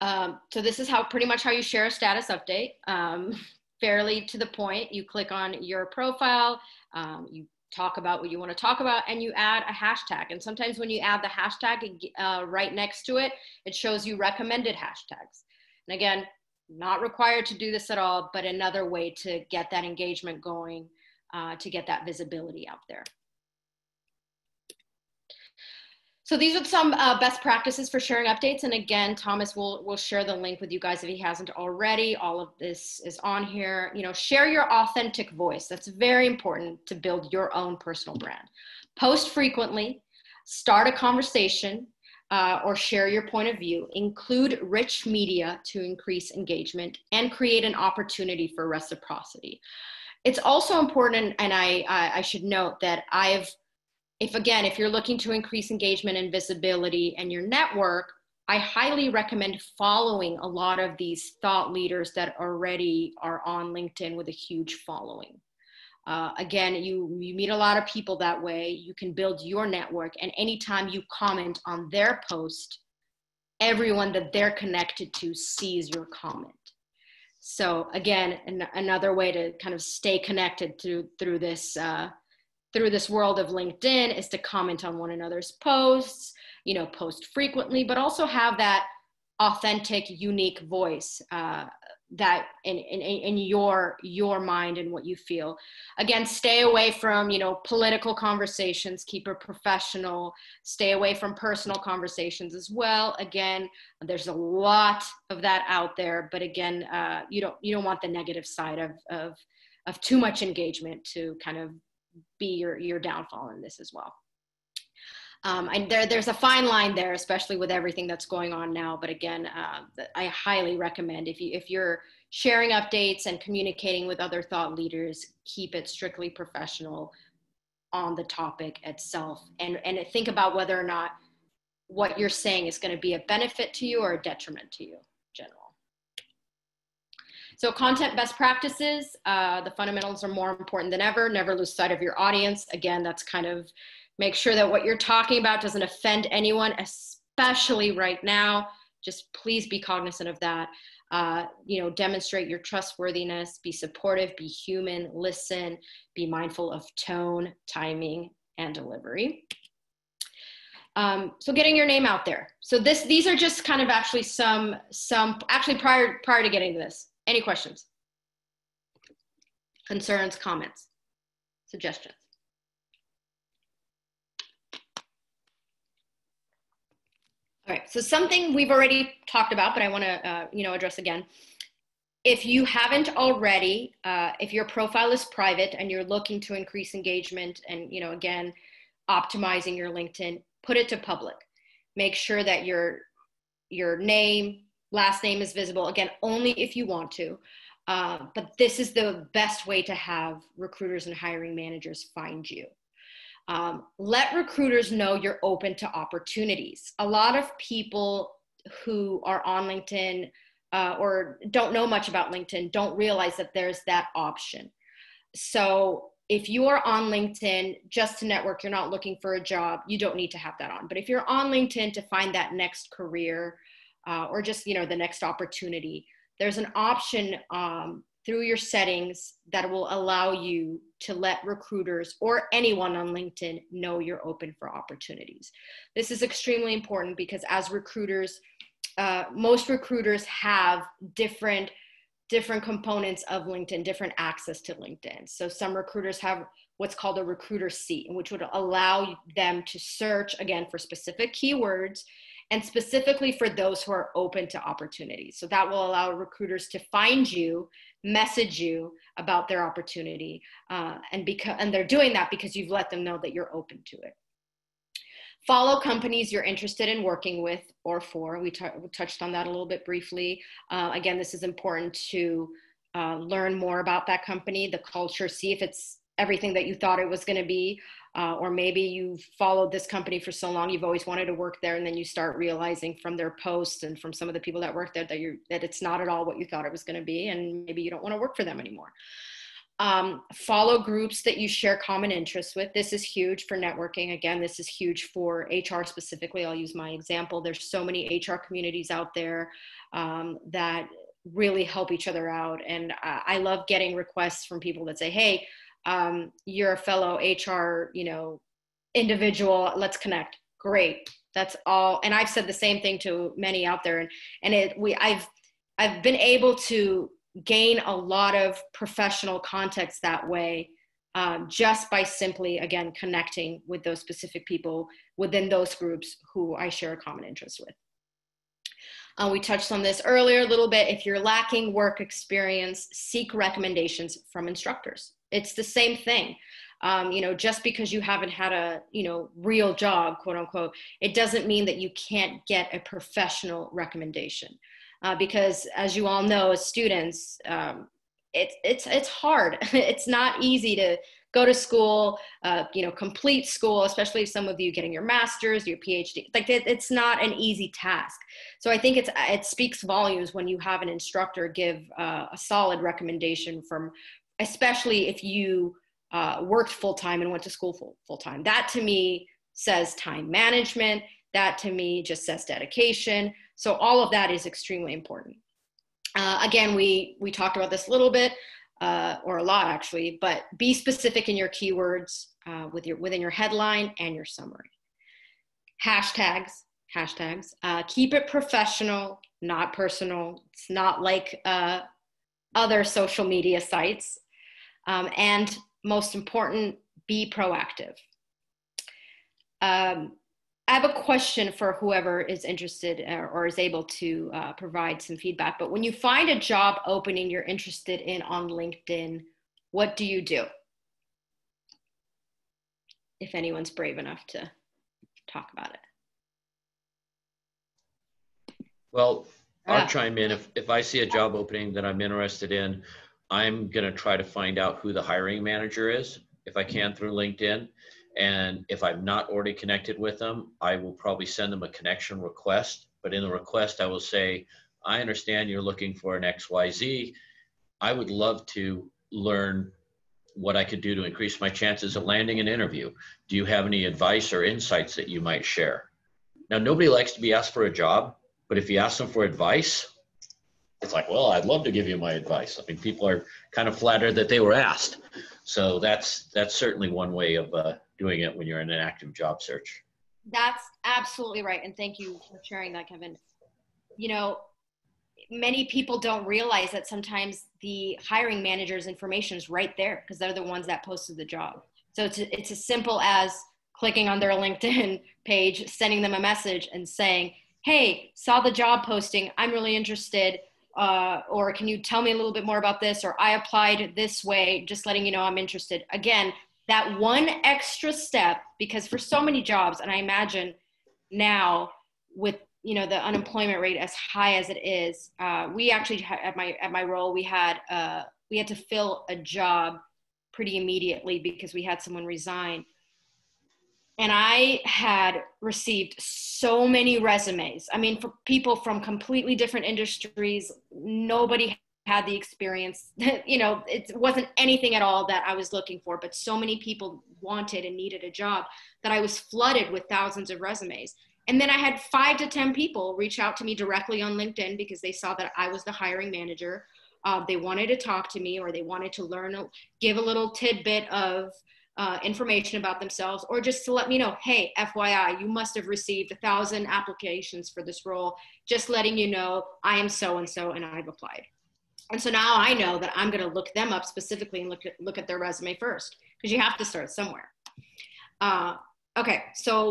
Um, so this is how pretty much how you share a status update. Um, [laughs] fairly to the point you click on your profile um, you talk about what you want to talk about and you add a hashtag. And sometimes when you add the hashtag uh, right next to it it shows you recommended hashtags. And again not required to do this at all but another way to get that engagement going uh, to get that visibility out there so these are some uh, best practices for sharing updates. And again, Thomas will, will share the link with you guys if he hasn't already. All of this is on here. You know, share your authentic voice. That's very important to build your own personal brand. Post frequently, start a conversation, uh, or share your point of view. Include rich media to increase engagement and create an opportunity for reciprocity. It's also important, and I, I, I should note that I've if again, if you're looking to increase engagement and visibility and your network, I highly recommend following a lot of these thought leaders that already are on LinkedIn with a huge following. Uh, again, you, you meet a lot of people that way. You can build your network, and anytime you comment on their post, everyone that they're connected to sees your comment. So again, an, another way to kind of stay connected through through this uh, through this world of LinkedIn is to comment on one another's posts, you know, post frequently, but also have that authentic, unique voice uh, that in, in, in your your mind and what you feel. Again, stay away from you know political conversations. Keep it professional. Stay away from personal conversations as well. Again, there's a lot of that out there, but again, uh, you don't you don't want the negative side of of of too much engagement to kind of be your your downfall in this as well. Um, and there, there's a fine line there, especially with everything that's going on now. But again, uh, I highly recommend if you if you're sharing updates and communicating with other thought leaders, keep it strictly professional on the topic itself, and and think about whether or not what you're saying is going to be a benefit to you or a detriment to you. So content best practices, uh, the fundamentals are more important than ever. Never lose sight of your audience. Again, that's kind of make sure that what you're talking about doesn't offend anyone, especially right now. Just please be cognizant of that. Uh, you know, demonstrate your trustworthiness, be supportive, be human, listen, be mindful of tone, timing, and delivery. Um, so getting your name out there. So this, these are just kind of actually some, some actually prior, prior to getting to this. Any questions? Concerns, comments, suggestions? All right, so something we've already talked about, but I want to, uh, you know, address again. If you haven't already, uh, if your profile is private and you're looking to increase engagement and, you know, again, optimizing your LinkedIn, put it to public. Make sure that your your name, last name is visible. Again, only if you want to. Uh, but this is the best way to have recruiters and hiring managers find you. Um, let recruiters know you're open to opportunities. A lot of people who are on LinkedIn uh, or don't know much about LinkedIn don't realize that there's that option. So if you are on LinkedIn just to network, you're not looking for a job, you don't need to have that on. But if you're on LinkedIn to find that next career uh, or just you know the next opportunity, there's an option um, through your settings that will allow you to let recruiters or anyone on LinkedIn know you're open for opportunities. This is extremely important because as recruiters, uh, most recruiters have different different components of LinkedIn, different access to LinkedIn. So some recruiters have what's called a recruiter seat, which would allow them to search again for specific keywords and specifically for those who are open to opportunities. So that will allow recruiters to find you message you about their opportunity uh, and because and they're doing that because you've let them know that you're open to it. Follow companies you're interested in working with or for. We, we touched on that a little bit briefly. Uh, again this is important to uh, learn more about that company the culture see if it's everything that you thought it was going to be uh, or maybe you've followed this company for so long you've always wanted to work there and then you start realizing from their posts and from some of the people that work there that you that it's not at all what you thought it was going to be and maybe you don't want to work for them anymore. Um, follow groups that you share common interests with. This is huge for networking. Again this is huge for hr specifically. I'll use my example. There's so many hr communities out there um, that really help each other out and I love getting requests from people that say hey um, you're a fellow HR, you know, individual. Let's connect. Great. That's all. And I've said the same thing to many out there. And, and it, we, I've, I've been able to gain a lot of professional context that way um, just by simply, again, connecting with those specific people within those groups who I share a common interest with. Uh, we touched on this earlier a little bit. If you're lacking work experience, seek recommendations from instructors it's the same thing. Um, you know just because you haven't had a you know real job quote unquote it doesn't mean that you can't get a professional recommendation. Uh, because as you all know as students um, it's it's it's hard. [laughs] It's not easy to go to school uh, you know complete school especially some of you getting your masters your phd like it, it's not an easy task. So i think it's it speaks volumes when you have an instructor give uh, a solid recommendation from especially if you uh, worked full time and went to school full, full time. That to me says time management. That to me just says dedication. So all of that is extremely important. Uh, again, we we talked about this a little bit, uh, or a lot actually, but be specific in your keywords uh, with your within your headline and your summary. Hashtags, hashtags. Uh, keep it professional, not personal. It's not like uh, other social media sites. Um, and most important, be proactive. Um, I have a question for whoever is interested or, uh, or is able to uh, provide some feedback. But when you find a job opening you're interested in on LinkedIn, what do you do? If anyone's brave enough to talk about it. Well, I'll chime in. If, if I see a job opening that I'm interested in, I'm going to try to find out who the hiring manager is if I can through LinkedIn. And if I'm not already connected with them, I will probably send them a connection request. But in the request, I will say, I understand you're looking for an XYZ. I would love to learn what I could do to increase my chances of landing an interview. Do you have any advice or insights that you might share? Now, nobody likes to be asked for a job, but if you ask them for advice, it's like, well, I'd love to give you my advice. I mean, people are kind of flattered that they were asked. So that's that's certainly one way of uh, doing it when you're in an active job search. That's absolutely right, and thank you for sharing that, Kevin. You know, many people don't realize that sometimes the hiring manager's information is right there because they're the ones that posted the job. So it's it's as simple as clicking on their LinkedIn [laughs] page, sending them a message, and saying, "Hey, saw the job posting. I'm really interested." Uh, or can you tell me a little bit more about this? Or I applied this way, just letting you know I'm interested. Again, that one extra step, because for so many jobs, and I imagine now with you know the unemployment rate as high as it is, uh, we actually at my at my role we had uh, we had to fill a job pretty immediately because we had someone resign and I had received so many resumes. I mean, for people from completely different industries, nobody had the experience. [laughs] you know, it wasn't anything at all that I was looking for, but so many people wanted and needed a job that I was flooded with thousands of resumes. And then I had five to 10 people reach out to me directly on LinkedIn because they saw that I was the hiring manager. Uh, they wanted to talk to me or they wanted to learn, give a little tidbit of uh, information about themselves or just to let me know hey fyi you must have received a thousand applications for this role just letting you know i am so and so and i've applied. And so now i know that i'm going to look them up specifically and look at, look at their resume first because you have to start somewhere. Uh, okay so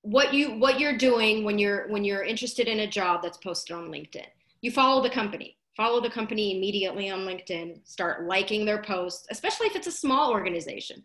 what you what you're doing when you're when you're interested in a job that's posted on linkedin. You follow the company. Follow the company immediately on linkedin. Start liking their posts especially if it's a small organization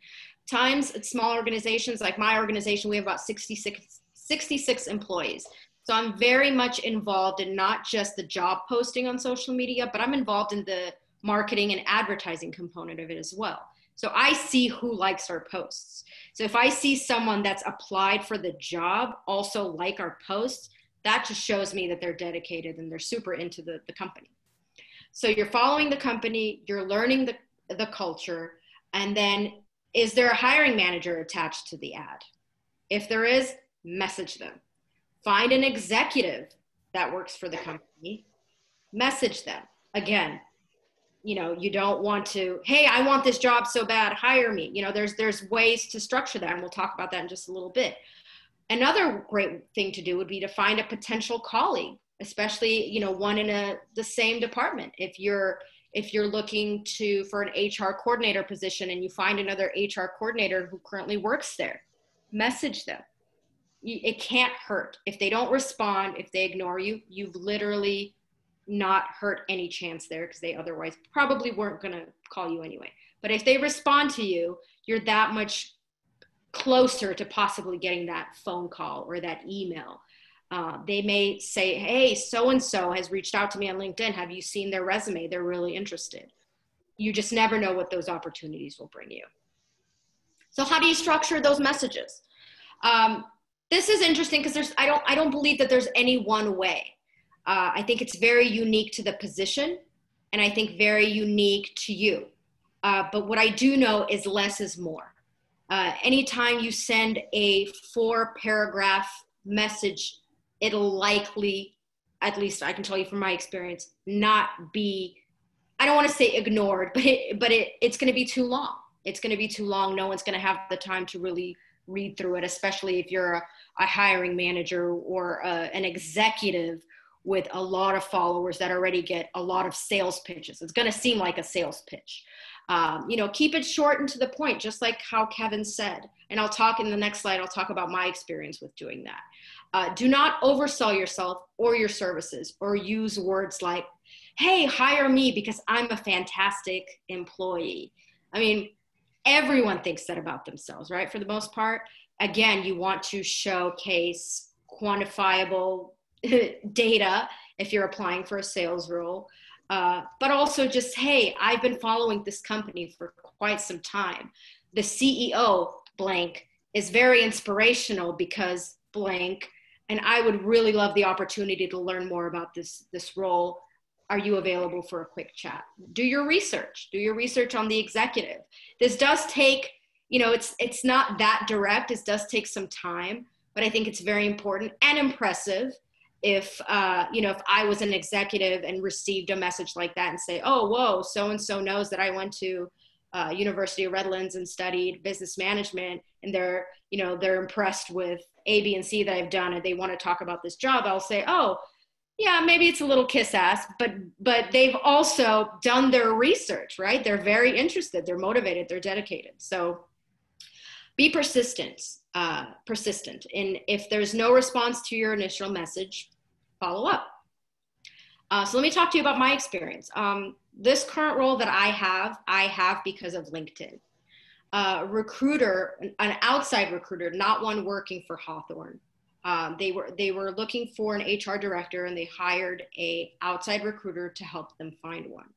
times at small organizations like my organization, we have about 66, 66 employees. So I'm very much involved in not just the job posting on social media, but I'm involved in the marketing and advertising component of it as well. So I see who likes our posts. So if I see someone that's applied for the job also like our posts, that just shows me that they're dedicated and they're super into the, the company. So you're following the company, you're learning the, the culture, and then is there a hiring manager attached to the ad? If there is, message them. Find an executive that works for the company, message them. Again, you know, you don't want to, hey, I want this job so bad, hire me. You know, there's there's ways to structure that, and we'll talk about that in just a little bit. Another great thing to do would be to find a potential colleague, especially, you know, one in a the same department. If you're if you're looking to for an HR coordinator position and you find another HR coordinator who currently works there, message them. It can't hurt. If they don't respond, if they ignore you, you've literally not hurt any chance there because they otherwise probably weren't going to call you anyway. But if they respond to you, you're that much closer to possibly getting that phone call or that email uh, they may say, hey, so and so has reached out to me on LinkedIn. Have you seen their resume? They're really interested. You just never know what those opportunities will bring you. So, how do you structure those messages? Um, this is interesting because there's I don't I don't believe that there's any one way. Uh, I think it's very unique to the position, and I think very unique to you. Uh, but what I do know is less is more. Uh, anytime you send a four paragraph message it'll likely, at least I can tell you from my experience, not be, I don't want to say ignored, [laughs] but it, but it, it's going to be too long. It's going to be too long. No one's going to have the time to really read through it, especially if you're a, a hiring manager or a, an executive with a lot of followers that already get a lot of sales pitches. It's going to seem like a sales pitch. Um, you know, keep it short and to the point, just like how Kevin said. And I'll talk in the next slide, I'll talk about my experience with doing that. Uh, do not oversell yourself or your services or use words like, hey, hire me because I'm a fantastic employee. I mean, everyone thinks that about themselves, right? For the most part. Again, you want to showcase quantifiable [laughs] data if you're applying for a sales role. Uh, but also just, hey, I've been following this company for quite some time. The CEO, blank, is very inspirational because blank and I would really love the opportunity to learn more about this this role. are you available for a quick chat? Do your research. Do your research on the executive. This does take, you know, it's it's not that direct. It does take some time, but I think it's very important and impressive if uh, you know if i was an executive and received a message like that and say oh whoa so and so knows that i went to uh, university of redlands and studied business management and they're you know they're impressed with a b and c that i've done and they want to talk about this job i'll say oh yeah maybe it's a little kiss ass but but they've also done their research right? They're very interested they're motivated they're dedicated. So be persistent uh, persistent. And if there's no response to your initial message follow up. Uh, so let me talk to you about my experience. Um, this current role that i have i have because of linkedin uh, recruiter an outside recruiter not one working for hawthorne um, they were they were looking for an HR director, and they hired a outside recruiter to help them find one.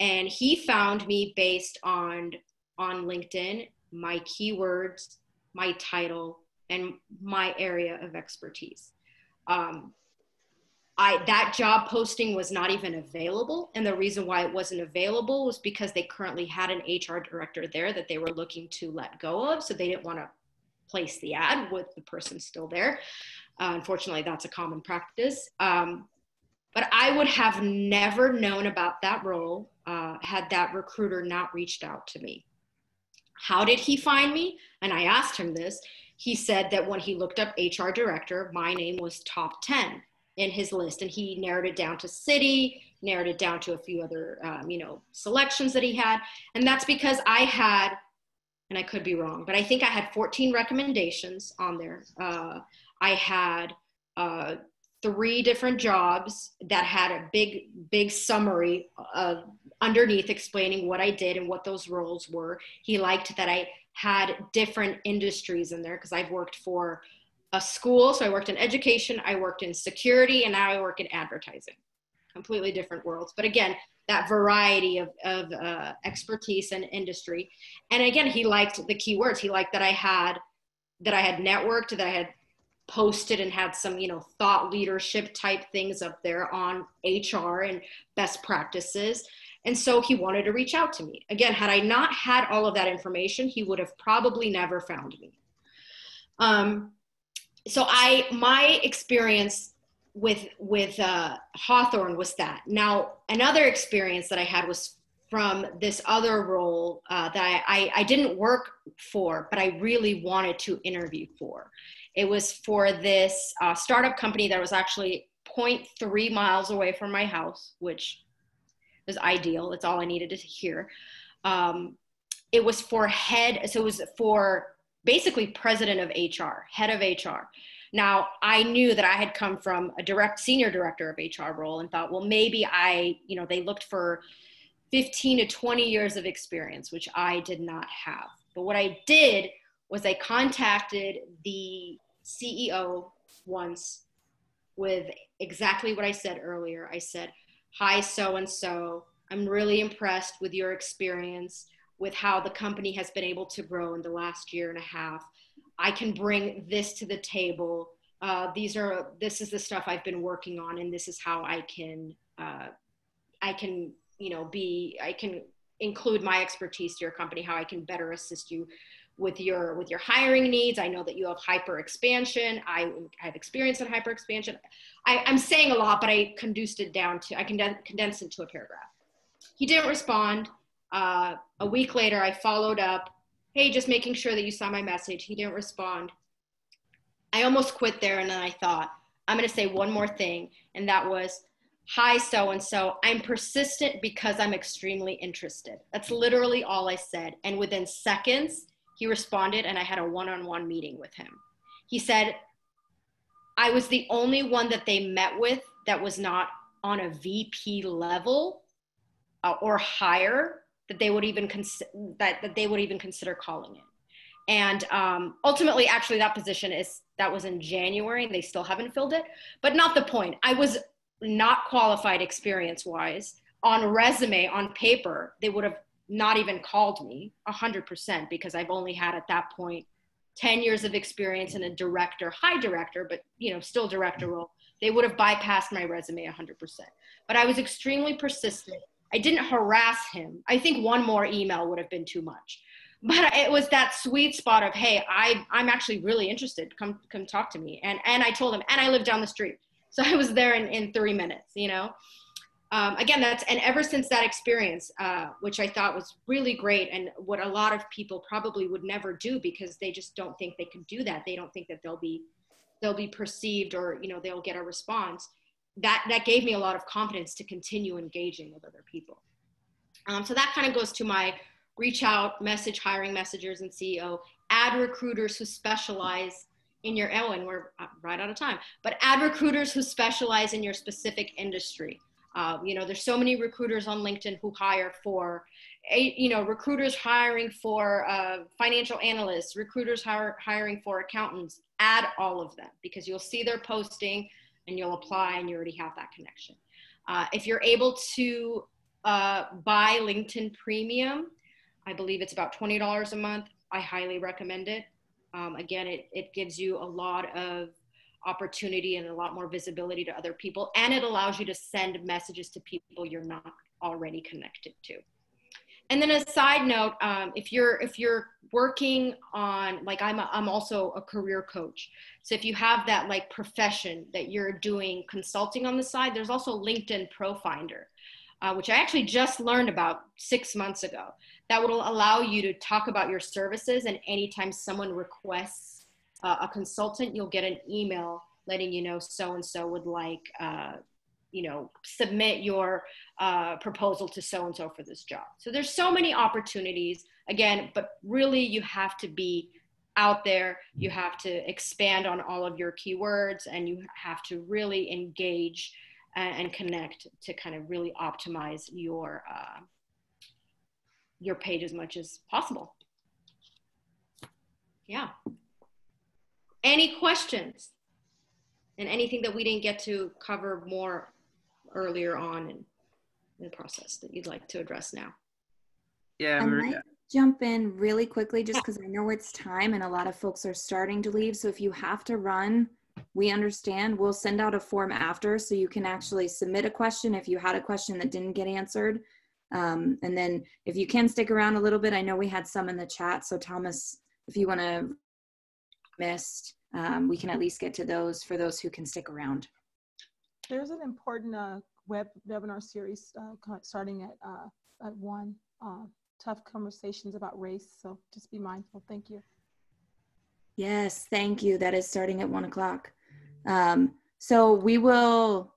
And he found me based on on LinkedIn, my keywords, my title, and my area of expertise. Um, I, that job posting was not even available. And the reason why it wasn't available was because they currently had an HR director there that they were looking to let go of. So they didn't want to place the ad with the person still there. Uh, unfortunately, that's a common practice. Um, but I would have never known about that role uh, had that recruiter not reached out to me. How did he find me? And I asked him this. He said that when he looked up HR director, my name was top 10 in his list, and he narrowed it down to city, narrowed it down to a few other, um, you know, selections that he had. And that's because I had and I could be wrong, but I think I had 14 recommendations on there. Uh, I had uh, three different jobs that had a big, big summary of underneath explaining what I did and what those roles were. He liked that I had different industries in there because I've worked for a school. So I worked in education, I worked in security, and now I work in advertising. Completely different worlds. But again, that variety of, of uh, expertise and industry. And again, he liked the keywords. He liked that I had that I had networked, that I had posted and had some, you know, thought leadership type things up there on HR and best practices. And so he wanted to reach out to me. Again, had I not had all of that information, he would have probably never found me. Um, so I, my experience with with uh, Hawthorne was that. Now another experience that I had was from this other role uh, that I, I, I didn't work for, but I really wanted to interview for. It was for this uh, startup company that was actually 0.3 miles away from my house, which was ideal. It's all I needed to hear. Um, it was for head, so it was for basically president of HR, head of HR. Now, I knew that I had come from a direct senior director of HR role and thought, well, maybe I, you know, they looked for 15 to 20 years of experience, which I did not have. But what I did was I contacted the CEO once with exactly what I said earlier. I said, Hi, so and so. I'm really impressed with your experience, with how the company has been able to grow in the last year and a half. I can bring this to the table. Uh, these are this is the stuff I've been working on, and this is how I can uh, I can you know be I can include my expertise to your company, how I can better assist you with your with your hiring needs. I know that you have hyper expansion. I have experience in hyper expansion. I, I'm saying a lot, but I condensed it down to I condensed it to a paragraph. He didn't respond. Uh, a week later, I followed up hey, just making sure that you saw my message. He didn't respond. I almost quit there and then I thought, I'm going to say one more thing. And that was, hi, so and so. I'm persistent because I'm extremely interested. That's literally all I said. And within seconds, he responded and I had a one on one meeting with him. He said, I was the only one that they met with that was not on a VP level uh, or higher that they would even cons- that, that they would even consider calling it and um, ultimately actually that position is that was in january and they still haven't filled it but not the point i was not qualified experience wise on resume on paper they would have not even called me 100% because i've only had at that point 10 years of experience in a director high director but you know still director role they would have bypassed my resume 100%. But I was extremely persistent. I didn't harass him. I think one more email would have been too much. But it was that sweet spot of, hey, I, I'm actually really interested. Come, come talk to me. And, and I told him, and I live down the street. [laughs] So I was there in, in three minutes, you know? Um, again, that's, and ever since that experience, uh, which I thought was really great and what a lot of people probably would never do because they just don't think they can do that. They don't think that they'll be they'll be perceived or you know they'll get a response that that gave me a lot of confidence to continue engaging with other people. Um, so that kind of goes to my reach out message hiring messengers and ceo add recruiters who specialize in your oh and we're uh, right out of time but add recruiters who specialize in your specific industry. Uh, you know there's so many recruiters on linkedin who hire for you know recruiters hiring for uh, financial analysts recruiters hire, hiring for accountants. Add all of them because you'll see their posting and you'll apply and you already have that connection. Uh, if you're able to uh, buy LinkedIn Premium, I believe it's about $20 a month. I highly recommend it. Um, again, it, it gives you a lot of opportunity and a lot more visibility to other people, and it allows you to send messages to people you're not already connected to and then a side note um, if you're if you're working on like i'm a, i'm also a career coach. So if you have that like profession that you're doing consulting on the side there's also linkedin pro finder uh, which i actually just learned about six months ago. That will allow you to talk about your services and anytime someone requests uh, a consultant you'll get an email letting you know so and so would like uh, you know submit your uh, proposal to so and so for this job. So there's so many opportunities. Again but really you have to be out there. You have to expand on all of your keywords and you have to really engage and, connect to kind of really optimize your uh, your page as much as possible. Yeah. Any questions? And anything that we didn't get to cover more earlier on in the process that you'd like to address now? Yeah, I Maria. might jump in really quickly just because I know it's time and a lot of folks are starting to leave. So if you have to run, we understand. We'll send out a form after so you can actually submit a question if you had a question that didn't get answered. Um, and then if you can stick around a little bit, I know we had some in the chat. So Thomas, if you want to missed, um, we can at least get to those for those who can stick around. There's an important uh, web webinar series uh, starting at, uh, at one, uh, tough conversations about race. So just be mindful. Thank you. Yes, thank you. That is starting at one o'clock. Um, so we will,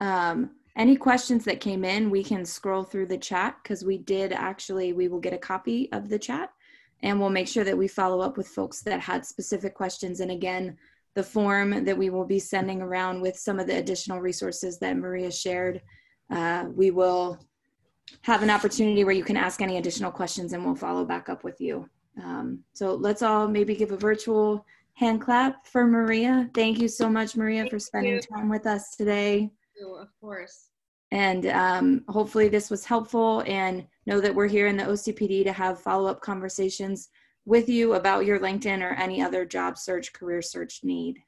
um, any questions that came in, we can scroll through the chat because we did actually, we will get a copy of the chat and we'll make sure that we follow up with folks that had specific questions. And again, the form that we will be sending around with some of the additional resources that Maria shared. Uh, we will have an opportunity where you can ask any additional questions and we'll follow back up with you. Um, so let's all maybe give a virtual hand clap for Maria. Thank you so much, Maria, Thank for spending you. time with us today. of course. And um, hopefully this was helpful and know that we're here in the OCPD to have follow-up conversations with you about your LinkedIn or any other job search, career search need.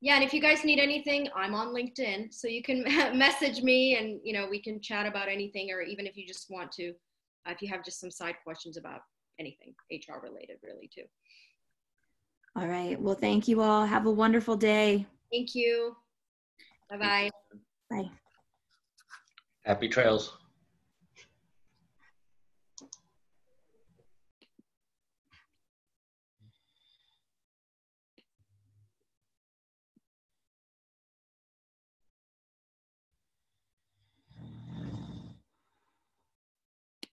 Yeah, and if you guys need anything, I'm on LinkedIn, so you can [laughs] message me, and you know we can chat about anything, or even if you just want to, uh, if you have just some side questions about anything HR related, really too. All right. Well, thank you all. Have a wonderful day. Thank you. Bye-bye. Bye. Happy trails.